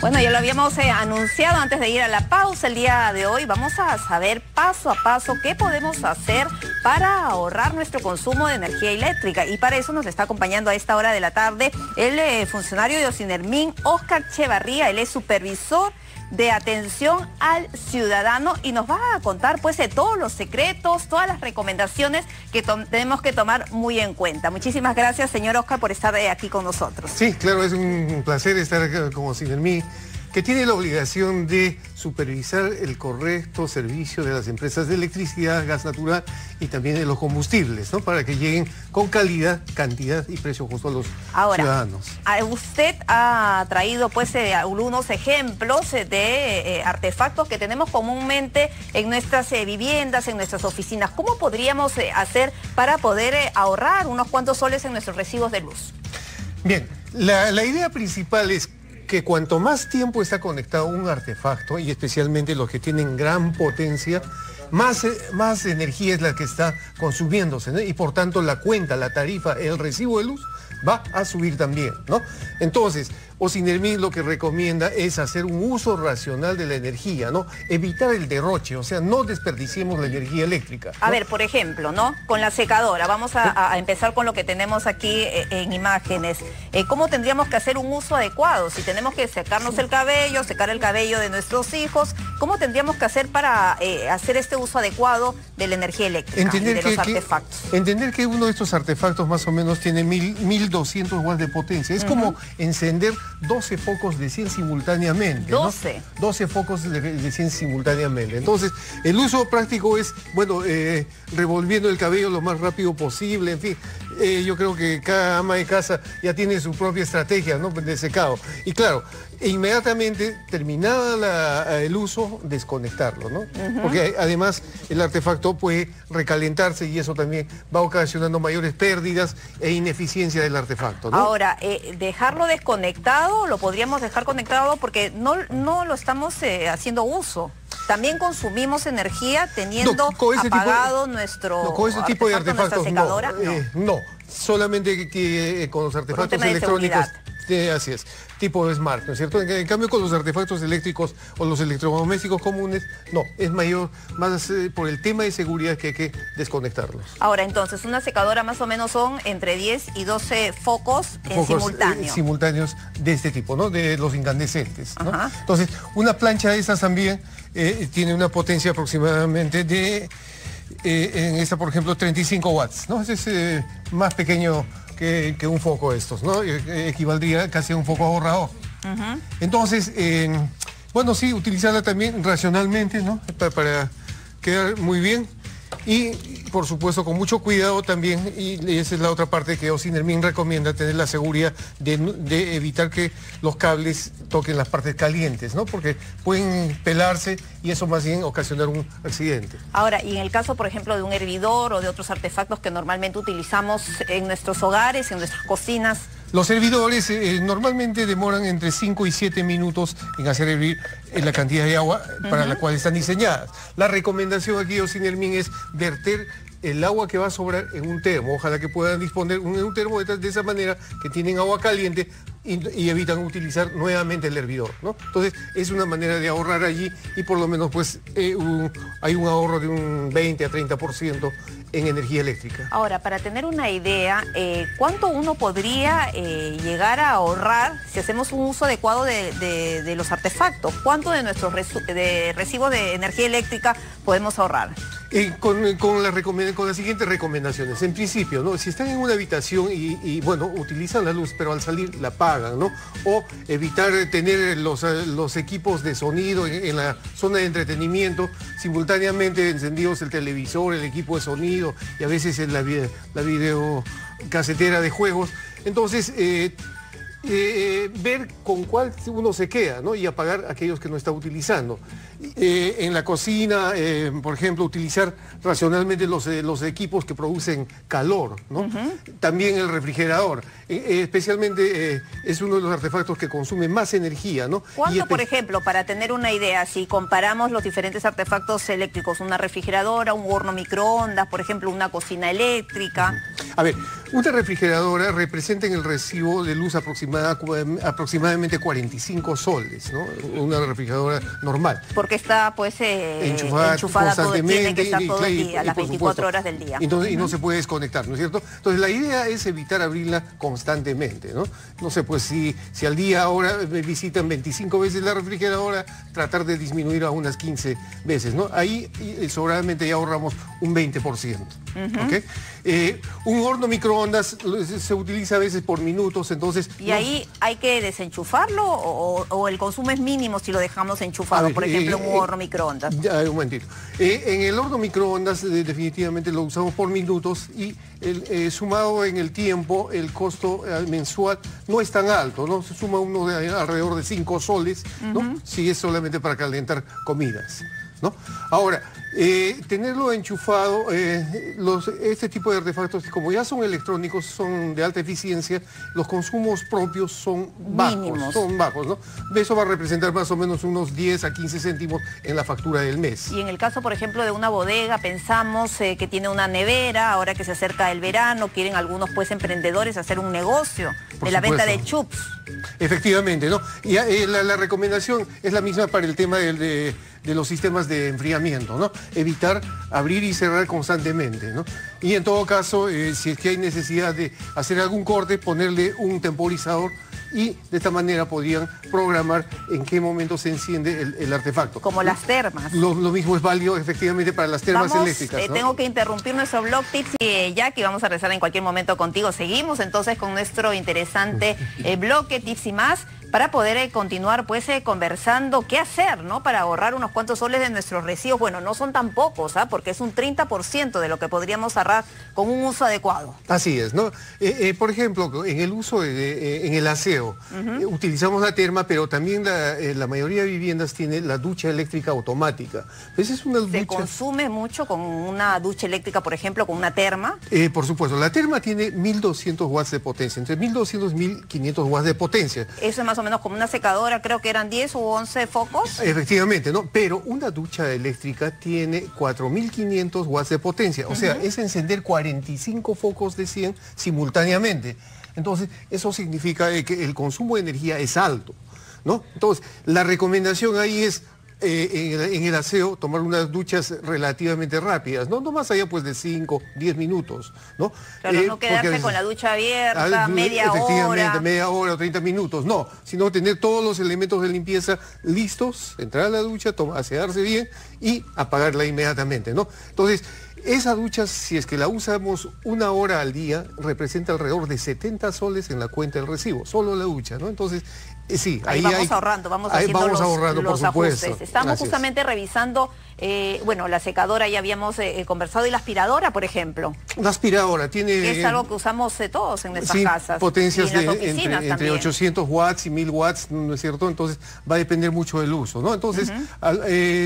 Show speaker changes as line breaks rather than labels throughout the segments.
Bueno, ya lo habíamos eh, anunciado antes de ir a la pausa el día de hoy. Vamos a saber paso a paso qué podemos hacer para ahorrar nuestro consumo de energía eléctrica. Y para eso nos está acompañando a esta hora de la tarde el eh, funcionario de Ocinermín, Oscar Chevarría. Él es supervisor de atención al ciudadano y nos va a contar pues de todos los secretos, todas las recomendaciones que tenemos que tomar muy en cuenta. Muchísimas gracias, señor Oscar, por estar aquí con nosotros.
Sí, claro, es un placer estar acá como Cinermí que tiene la obligación de supervisar el correcto servicio de las empresas de electricidad, gas natural y también de los combustibles, ¿no? Para que lleguen con calidad, cantidad y precio justo a los
Ahora,
ciudadanos.
Usted ha traído pues eh, algunos ejemplos eh, de eh, artefactos que tenemos comúnmente en nuestras viviendas, en nuestras oficinas. ¿Cómo podríamos hacer para poder ahorrar unos cuantos soles en nuestros recibos de luz?
Bien, la, la idea principal es que cuanto más tiempo está conectado un artefacto, y especialmente los que tienen gran potencia, más, eh, más energía es la que está consumiéndose, y por tanto la cuenta, la tarifa, el recibo de luz va a subir también, ¿no? Entonces, Ocinermin lo que recomienda es hacer un uso racional de la energía, ¿no? Evitar el derroche, o sea, no desperdiciemos la energía eléctrica.
A ver, por ejemplo, ¿no? Con la secadora, vamos a, empezar con lo que tenemos aquí eh, en imágenes. Eh, ¿Cómo tendríamos que hacer un uso adecuado? Si tenemos que secarnos el cabello, secar el cabello de nuestros hijos, ¿cómo tendríamos que hacer para eh, hacer este uso adecuado de la energía eléctrica entender de los artefactos?
entender que uno de estos artefactos más o menos tiene mil, 1200 watts de potencia. Es como encender 12 focos de 100 simultáneamente.
12.
12 focos de, 100 simultáneamente. Entonces, el uso práctico es, bueno, eh, revolviendo el cabello lo más rápido posible, en fin. Eh, yo creo que cada ama de casa ya tiene su propia estrategia ¿no? de secado. Y claro, inmediatamente terminada el uso, desconectarlo, ¿no? Porque además el artefacto puede recalentarse y eso también va ocasionando mayores pérdidas e ineficiencia del artefacto.
Ahora, eh, dejarlo desconectado, lo podríamos dejar conectado porque no, no lo estamos eh, haciendo uso. También consumimos energía teniendo apagado nuestro
no, con ese tipo de artefactos, secadora. Eh, no, solamente que, con los artefactos electrónicos. Así es, tipo smart, ¿no es cierto? En, cambio con los artefactos eléctricos o los electrodomésticos comunes, no, es mayor, más eh, por el tema de seguridad que hay que desconectarlos.
Ahora, entonces, una secadora más o menos son entre 10 y 12 focos, en simultáneo.
simultáneos de este tipo, ¿no? De los incandescentes, ¿no? Entonces, una plancha de esas también eh, tiene una potencia aproximadamente de, eh, en esta por ejemplo, 35 watts, ¿no? Es eh, más pequeño que, un foco estos, ¿no? equivaldría casi a un foco ahorrador. Entonces, bueno, sí, utilizarla también racionalmente, ¿no? para quedar muy bien y por supuesto con mucho cuidado también, y esa es la otra parte que Ocinermin recomienda, tener la seguridad de, evitar que los cables toquen las partes calientes, ¿no? Porque pueden pelarse y eso más bien ocasionar un accidente.
Ahora, y en el caso, por ejemplo, de un hervidor o de otros artefactos que normalmente utilizamos en nuestros hogares, en nuestras cocinas,
los servidores eh, normalmente demoran entre 5 y 7 minutos en hacer hervir eh, la cantidad de agua para la cual están diseñadas. La recomendación aquí, Ocinermin, es verter el agua que va a sobrar en un termo. Ojalá que puedan disponer un, un termo de, esa manera que tienen agua caliente y, evitan utilizar nuevamente el hervidor. ¿no? Entonces es una manera de ahorrar allí y por lo menos pues eh, hay un ahorro de un 20 a 30% en energía eléctrica.
Ahora, para tener una idea, eh, ¿cuánto uno podría eh, llegar a ahorrar si hacemos un uso adecuado de, los artefactos? ¿Cuánto de nuestros de recibos de energía eléctrica podemos ahorrar?
Con, con, la con, las siguientes recomendaciones. En principio, ¿no? si están en una habitación y, bueno, utilizan la luz, pero al salir la apagan, ¿no? O evitar tener los, equipos de sonido en, la zona de entretenimiento, simultáneamente encendidos el televisor, el equipo de sonido y a veces la, la videocasetera de juegos. Entonces, eh, eh, ver con cuál uno se queda ¿no? y apagar aquellos que no está utilizando. Eh, en la cocina, eh, por ejemplo, utilizar racionalmente los, los equipos que producen calor. ¿no? También el refrigerador. especialmente es uno de los artefactos que consume más energía. ¿no?
¿Cuánto, por ejemplo, para tener una idea, si comparamos los diferentes artefactos eléctricos, una refrigeradora, un horno microondas, por ejemplo, una cocina eléctrica?
A ver, Una refrigeradora representa en el recibo de luz aproximada, aproximadamente 45 soles, ¿no? Una refrigeradora normal.
Porque está pues eh, enchufada, constantemente, todo, todo el día, las 24 horas del día.
Y no, se puede desconectar, ¿no es cierto? Entonces la idea es evitar abrirla constantemente, ¿no? No sé, pues si, si al día ahora me visitan 25 veces la refrigeradora, tratar de disminuir a unas 15 veces, ¿no? Ahí sobradamente ya ahorramos un 20%. Eh, un horno microondas se utiliza a veces por minutos, entonces...
¿Y ahí hay que desenchufarlo o, el consumo es mínimo si lo dejamos enchufado, por ejemplo, en un eh, horno microondas?
Ya, un momentito. Eh, en el horno microondas definitivamente lo usamos por minutos y el, sumado en el tiempo, el costo mensual no es tan alto, ¿no? Se suma uno de alrededor de 5 soles, ¿no? Si es solamente para calentar comidas. ¿no? Ahora, eh, tenerlo enchufado, eh, este tipo de artefactos, como ya son electrónicos, son de alta eficiencia, los consumos propios son bajos, son bajos, ¿no? Eso va a representar más o menos unos 10 a 15 céntimos en la factura del mes.
Y en el caso, por ejemplo, de una bodega, pensamos eh, que tiene una nevera, ahora que se acerca el verano, quieren algunos pues emprendedores hacer un negocio de la venta de chups.
Efectivamente, ¿no? Y la, recomendación es la misma para el tema de de los sistemas de enfriamiento, ¿no? Evitar abrir y cerrar constantemente, ¿no? Y en todo caso, eh, si es que hay necesidad de hacer algún corte, ponerle un temporizador y de esta manera podrían programar en qué momento se enciende el, artefacto.
Como las termas.
Lo, mismo es válido efectivamente para las termas eléctricas.
Eh, tengo que interrumpir nuestro blog tips y eh, Jackie, vamos a rezar en cualquier momento contigo. Seguimos entonces con nuestro interesante bloque tips y más para poder eh, continuar pues eh, conversando qué hacer, ¿no? Para ahorrar unos cuantos soles de nuestros residuos. Bueno, no son tan pocos, ¿ah? Porque es un 30% de lo que podríamos ahorrar con un uso adecuado.
Así es, ¿no? Eh, por ejemplo, en el uso, en el aseo, utilizamos la terma, pero también la, mayoría de viviendas tiene la ducha eléctrica automática.
Esa es una ¿Se consume mucho con una ducha eléctrica, por ejemplo, con una terma?
por supuesto, la terma tiene 1200 watts de potencia, entre 1200 y 1500 watts de potencia.
Eso es más o menos como una secadora, creo que eran 10 u 11 focos.
Efectivamente, ¿no? Pero una ducha eléctrica tiene 4.500 watts de potencia, o sea, es encender 45 focos de 100 simultáneamente. Entonces, eso significa que el consumo de energía es alto, ¿no? Entonces, la recomendación ahí es eh, en, el, aseo tomar unas duchas relativamente rápidas, no, no más allá pues de 5, 10 minutos, ¿no?
Claro, eh, no quedarse con la ducha abierta, media
efectivamente, media hora o 30 minutos, no, sino tener todos los elementos de limpieza listos, entrar a la ducha, asearse bien y apagarla inmediatamente, ¿no? Entonces, esa ducha, si es que la usamos una hora al día, representa alrededor de 70 soles en la cuenta del recibo, solo la ducha, ¿no? Entonces,
sí, ahí, vamos ahorrando, vamos haciendo los, ahorrando, por ajustes. Estamos justamente revisando, eh, bueno, la secadora ya habíamos eh, conversado y la aspiradora, por ejemplo.
La aspiradora tiene...
es algo que usamos todos en nuestras casas.
potencias de entre, 800 watts y 1000 watts, ¿no es cierto? Entonces va a depender mucho del uso, ¿no? Entonces,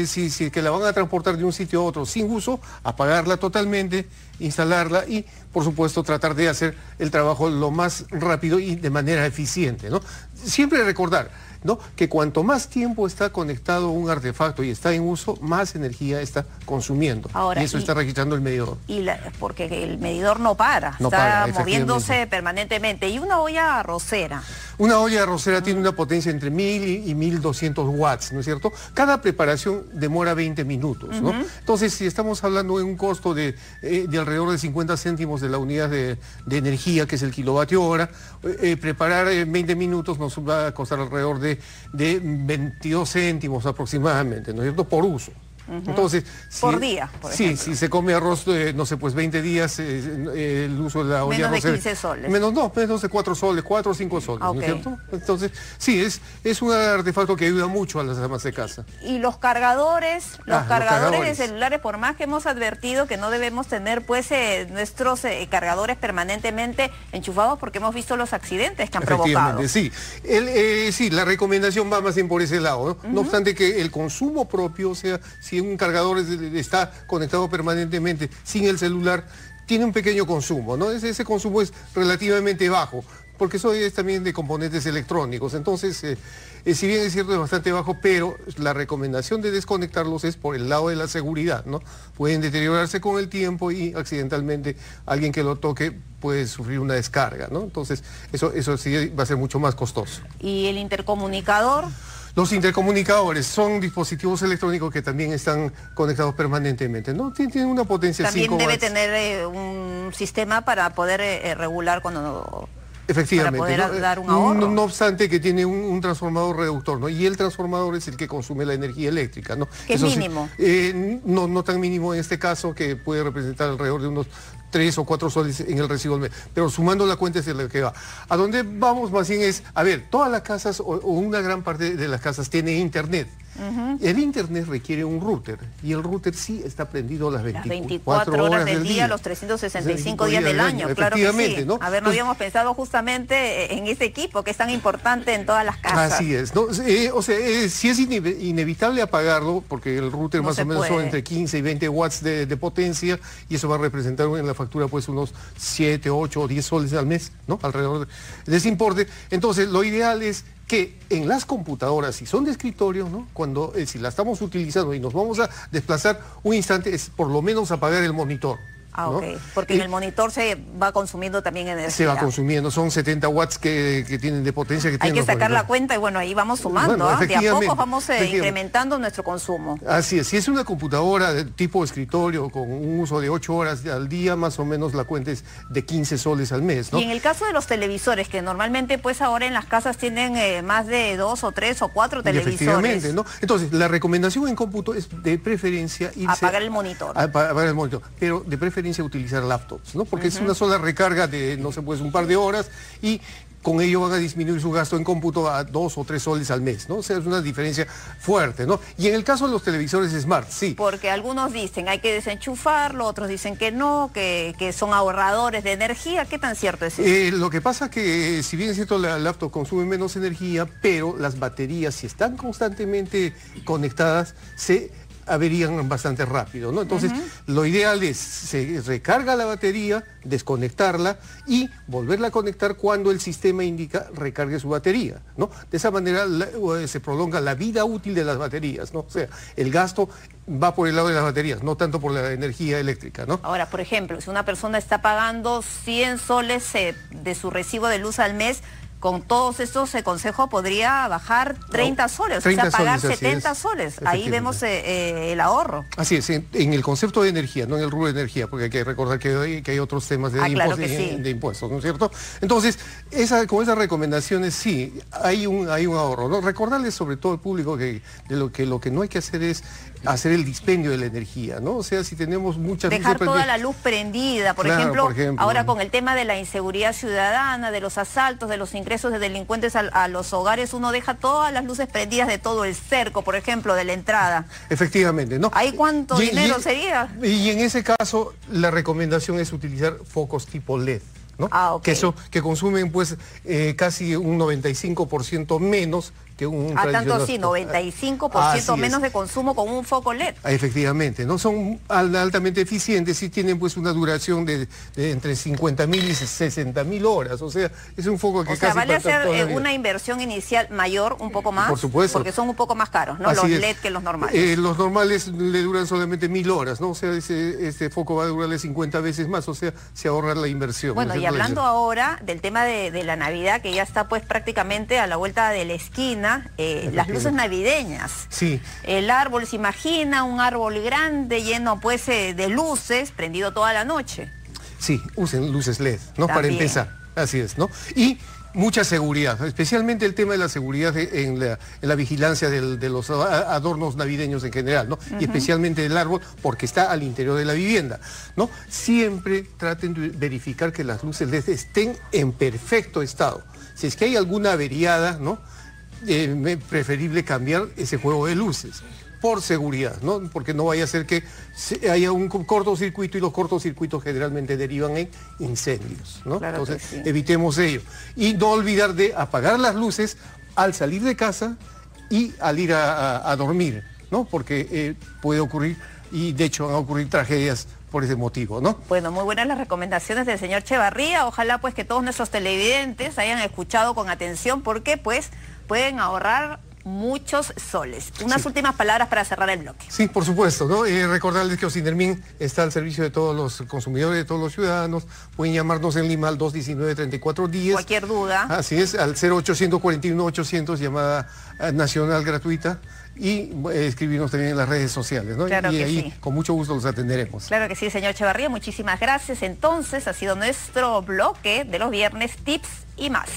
si, si que la van a transportar de un sitio a otro sin uso, apagarla totalmente, instalarla y, por supuesto, tratar de hacer el trabajo lo más rápido y de manera eficiente, ¿no? Siempre recordar, ¿no? que cuanto más tiempo está conectado un artefacto y está en uso, más energía está consumiendo. y eso está registrando el medidor.
Y porque el medidor no para, está moviéndose permanentemente. Y una olla arrocera.
Una olla arrocera tiene una potencia entre 1000 y 1200 watts, ¿no es cierto? Cada preparación demora 20 minutos, ¿no? Entonces, si estamos hablando de un costo de, eh, alrededor de 50 céntimos de la unidad de, energía, que es el kilovatio hora, eh, eh, preparar en 20 minutos nos va a costar alrededor de, de 22 céntimos aproximadamente, ¿no es cierto? Por uso. Entonces,
por día,
por Sí, si se come arroz, no sé, pues 20 días eh, eh, el uso de la olla
Menos de 15 soles.
Menos, no, menos de 4 soles, 4 o 5 soles, ¿no es cierto? Entonces, sí, es, es un artefacto que ayuda mucho a las amas de casa.
Y los cargadores, los, ah, cargadores, de celulares, por más que hemos advertido que no debemos tener pues eh, nuestros cargadores permanentemente enchufados porque hemos visto los accidentes que han provocado.
Sí, el, sí, la recomendación va más bien por ese lado, ¿no? No obstante que el consumo propio, sea, si un cargador está conectado permanentemente sin el celular, tiene un pequeño consumo, ¿no? Ese, ese, consumo es relativamente bajo, porque eso es también de componentes electrónicos. Entonces, eh, eh, si bien es cierto es bastante bajo, pero la recomendación de desconectarlos es por el lado de la seguridad, ¿no? Pueden deteriorarse con el tiempo y accidentalmente alguien que lo toque puede sufrir una descarga, ¿no? Entonces, eso, eso sí va a ser mucho más costoso.
¿Y el intercomunicador?
Los intercomunicadores son dispositivos electrónicos que también están conectados permanentemente, ¿no? Tienen una potencia
También debe tener eh, un sistema para poder eh, eh, regular cuando...
Efectivamente.
Para poder dar un ahorro.
No, obstante que tiene un, transformador reductor, ¿no? Y el transformador es el que consume la energía eléctrica, ¿no?
¿Qué mínimo?
no, no tan mínimo en este caso, que puede representar alrededor de unos tres o cuatro soles en el recibo del mes. Pero sumando la cuenta es de lo que va. A donde vamos más bien es, a ver, todas las casas o una gran parte de las casas tiene internet. El internet requiere un router y el router sí está prendido las 24,
horas, del día, los 365 días del año, claro que sí. A ver, no habíamos pensado justamente en ese equipo que es tan importante en todas las casas.
Así es, eh, o sea, eh, si es inevitable apagarlo, porque el router más o menos son entre 15 y 20 watts de, potencia y eso va a representar en la factura pues unos 7, 8 o 10 soles al mes, ¿no? Alrededor de ese importe. Entonces, lo ideal es que en las computadoras, si son de escritorio, ¿no? cuando eh, si la estamos utilizando y nos vamos a desplazar un instante, es por lo menos apagar el monitor.
Ah, ok. Porque en el monitor se va consumiendo también energía.
Se va consumiendo, son 70 watts que, tienen de potencia. Que
Hay que sacar la cuenta y bueno, ahí vamos sumando, ¿ah? De a poco vamos eh, incrementando nuestro consumo.
Así es, si es una computadora de tipo escritorio con un uso de 8 horas al día, más o menos la cuenta es de 15 soles al mes, ¿no?
Y en el caso de los televisores, que normalmente pues ahora en las casas tienen eh, más de dos o tres o cuatro televisores.
efectivamente, ¿no? Entonces, la recomendación en cómputo es de preferencia
irse... Apagar el monitor.
Apagar el monitor, pero de preferencia utilizar laptops, ¿no? Porque es una sola recarga de, no sé, pues un par de horas y con ello van a disminuir su gasto en cómputo a dos o tres soles al mes, ¿no? O sea, es una diferencia fuerte, ¿no? Y en el caso de los televisores Smart, sí.
Porque algunos dicen hay que desenchufarlo, otros dicen que no, que, son ahorradores de energía. ¿Qué tan cierto es eso?
Eh, lo que pasa que, si bien es cierto, la laptop consume menos energía, pero las baterías, si están constantemente conectadas, se averían bastante rápido, ¿no? Entonces, lo ideal es, se recarga la batería, desconectarla y volverla a conectar cuando el sistema indica recargue su batería, ¿no? De esa manera eh, se prolonga la vida útil de las baterías, ¿no? O sea, el gasto va por el lado de las baterías, no tanto por la energía eléctrica, ¿no?
Ahora, por ejemplo, si una persona está pagando 100 soles eh, de su recibo de luz al mes, con todos estos consejos podría bajar 30 soles, o sea, pagar 70 soles. Ahí vemos eh, eh, el ahorro.
Así es, en, el concepto de energía, no en el rubro de energía, porque hay que recordar que hay, que hay otros temas de,
ah,
impuestos, ¿no es cierto? Entonces, esa, con esas recomendaciones sí, hay un, hay un ahorro. ¿no? Recordarles sobre todo al público que, de lo, que lo que no hay que hacer es hacer el dispendio de la energía, ¿no? O sea, si tenemos muchas
Dejar toda la luz prendida, por, ejemplo, ahora con el tema de la inseguridad ciudadana, de los asaltos, de los ingresos de delincuentes a, los hogares, uno deja todas las luces prendidas de todo el cerco, por ejemplo, de la entrada.
Efectivamente, ¿no?
¿Ahí cuánto dinero sería?
Y en ese caso, la recomendación es utilizar focos tipo LED. ¿no?
Ah,
que, eso, que consumen pues eh, casi un 95% menos que un
A tanto así, 95% menos de consumo con un foco LED.
Ah, efectivamente, ¿no? Son altamente eficientes y tienen pues una duración de, entre 50 mil y 60 mil horas. O sea, es un foco que o
sea, vale hacer eh, una inversión inicial mayor, un poco más.
Por supuesto.
Porque son un poco más caros, ¿no? los LED que los normales.
Eh, los normales le duran solamente mil horas, ¿no? O sea, ese, este foco va a durarle 50 veces más, o sea, se ahorra la inversión.
Bueno, y hablando ahora del tema de, de la Navidad, que ya está pues prácticamente a la vuelta de la esquina, eh, las luces navideñas.
Sí.
El árbol, se imagina un árbol grande lleno pues eh, de luces, prendido toda la noche.
Sí, usen luces LED, ¿no? Para empezar. Así es, ¿no? Y mucha seguridad, especialmente el tema de la seguridad en la, vigilancia de los adornos navideños en general, ¿no? Y especialmente el árbol, porque está al interior de la vivienda, ¿no? Siempre traten de verificar que las luces LED estén en perfecto estado. Si es que hay alguna averiada, ¿no? Eh, preferible cambiar ese juego de luces por seguridad, ¿no? Porque no vaya a ser que haya un cortocircuito y los cortocircuitos generalmente derivan en incendios, ¿no? Entonces, evitemos ello. Y no olvidar de apagar las luces al salir de casa y al ir a, dormir, ¿no? Porque eh, puede ocurrir, y de hecho van a ocurrir tragedias por ese motivo, ¿no?
Bueno, muy buenas las recomendaciones del señor Chevarría. Ojalá pues que todos nuestros televidentes hayan escuchado con atención porque pues pueden ahorrar muchos soles. Unas últimas palabras para cerrar el bloque.
Sí, por supuesto, ¿no? Eh, recordarles que Osinermin está al servicio de todos los consumidores, de todos los ciudadanos. Pueden llamarnos en Lima al 219-3410.
Cualquier duda.
Así es, al 0841-800, llamada eh, nacional gratuita. Y eh, escribirnos también en las redes sociales, ¿no?
Claro
y
que
ahí
sí.
con mucho gusto los atenderemos.
Claro que sí, señor Chevarría. Muchísimas gracias. Entonces, ha sido nuestro bloque de los viernes, tips y más.